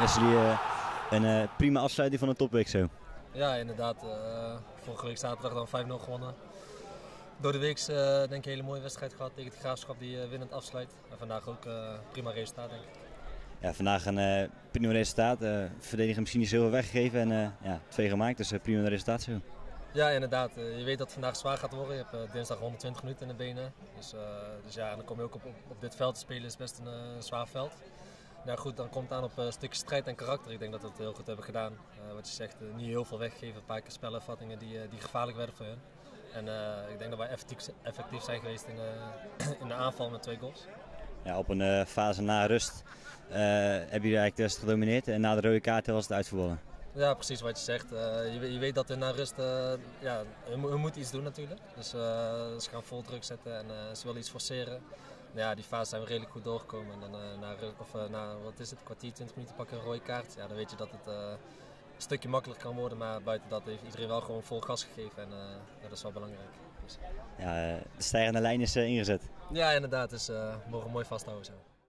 Wesley, uh, een uh, prima afsluiting van de topweek zo. Ja, inderdaad. Uh, vorige week zaterdag dan 5-0 gewonnen. Door de week denk ik een hele mooie wedstrijd gehad tegen het Graafschap die winnend afsluit. En vandaag ook prima resultaat denk ik. Ja, vandaag een prima resultaat. Verdediger misschien niet zoveel weggegeven en ja, twee gemaakt, dus prima resultaat zo. Ja, inderdaad. je weet dat het vandaag zwaar gaat worden. Je hebt dinsdag 120 minuten in de benen. Dus, dus ja, en dan kom je ook op, op, op dit veld te spelen. is best een zwaar veld. Nou goed, dan komt het aan op een stukje strijd en karakter. Ik denk dat we het heel goed hebben gedaan. Uh, wat je zegt, uh, niet heel veel weggeven, een paar keer spelervattingen die, uh, die gevaarlijk werden voor hen. En ik denk dat wij effectief, effectief zijn geweest in, in de aanval met twee goals. Ja, op een fase na rust hebben jullie eigenlijk de gedomineerd en na de rode kaart was het uitverbollen. Ja, precies wat je zegt. Je, je, weet dat er na rust, ja, we moeten iets doen natuurlijk. Dus ze gaan vol druk zetten en ze willen iets forceren ja, die fase zijn we redelijk goed doorgekomen. En dan uh, na, of, uh, na, wat is het, kwartier, 20 minuten pakken een rode kaart. Ja, dan weet je dat het uh, een stukje makkelijker kan worden. Maar buiten dat heeft iedereen wel gewoon vol gas gegeven. En dat is wel belangrijk. Dus. Ja, de stijgende lijn is ingezet. Ja, inderdaad. Dus mogen we mooi vasthouden zo.